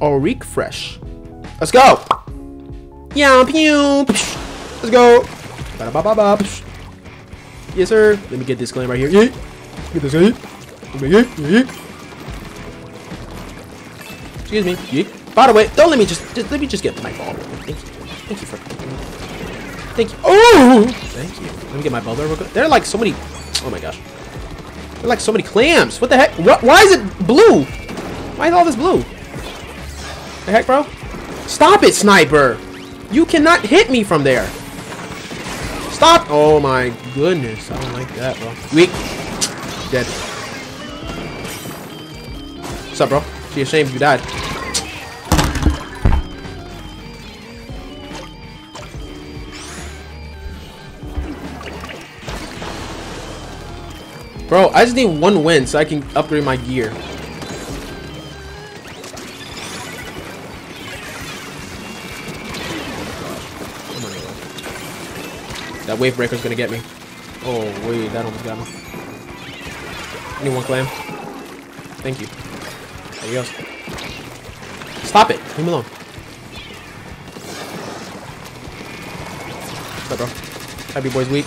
Auric Fresh. Let's go. Yeah, pew. Let's go. Ba-da-ba-ba-ba. Yes, sir. Let me get this claim right here. Yeah. Get this guy. Let me get. Yeah. Excuse me. By the way, don't let me just, just let me just get my ball. Thank you. Thank you for. Thank you. Oh, thank you. Let me get my ball there real quick. There are like so many. Oh my gosh. There are like so many clams. What the heck? What? Why is it blue? Why is all this blue? The heck, bro? Stop it, sniper! You cannot hit me from there. Stop! Oh my goodness, I don't like that, bro. Weak. Dead. What's up, bro? She ashamed you died. Bro, I just need one win so I can upgrade my gear. That wave breaker's gonna get me. Oh wait, that almost got me. Need one clam. Thank you. There he goes. Stop it! Leave me alone. What's up, bro? Happy boy's weak.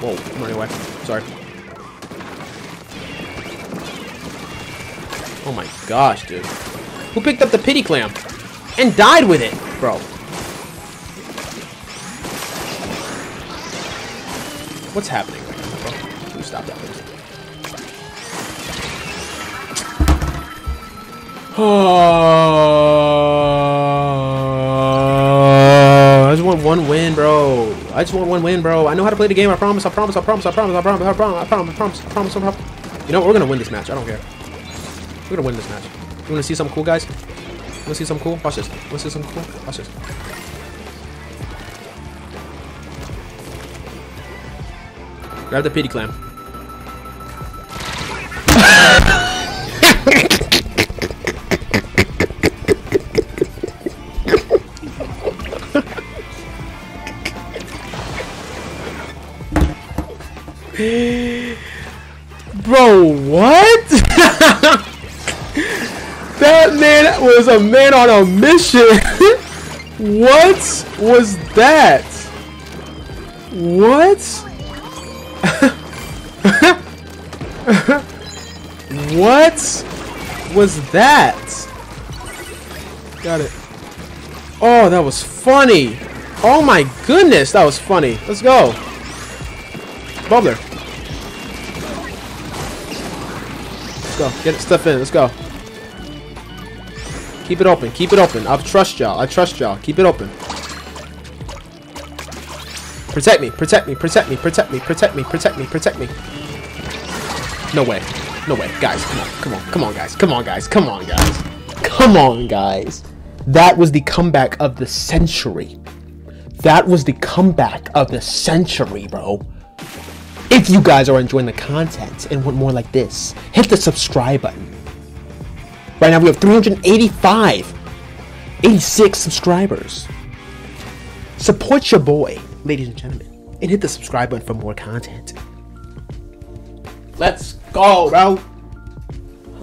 Whoa, I'm running away. Sorry. Oh my gosh, dude. Who picked up the pity clam? And died with it, bro. What's happening right now? Can stop that, please? I just want one win, bro. I just want one win, bro. I know how to play the game. I promise. I promise. I promise. I promise. I promise. I promise. I promise. I promise. I promise. I promise. You know? We're gonna win this match. I don't care. We're gonna win this match. You wanna see something cool, guys? You wanna see something cool? Watch this. Wanna see something cool? Watch this. Grab the pity clam. Bro, what? that man was a man on a mission. what was that? What? what was that? Got it. Oh, that was funny. Oh my goodness, that was funny. Let's go. Bubbler. Let's go. Get it stuff in. Let's go. Keep it open. Keep it open. I trust y'all. I trust y'all. Keep it open. Protect me. Protect me. Protect me. Protect me. Protect me. Protect me. Protect me. No way. No way. Guys, come on. Come on. Come on, guys. Come on, guys. Come on, guys. Come on, guys. That was the comeback of the century. That was the comeback of the century, bro. If you guys are enjoying the content and want more like this, hit the subscribe button. Right now we have 385, 86 subscribers. Support your boy, ladies and gentlemen, and hit the subscribe button for more content. Let's go, bro.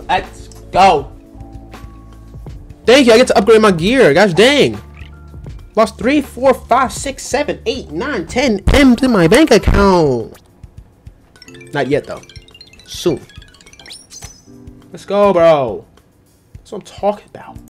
Let's go. Thank you. I get to upgrade my gear. Gosh dang. Lost 3, 4, 5, 6, 7, 8, 9, 10 M's in my bank account. Not yet, though. Soon. Let's go, bro. That's what I'm talking about.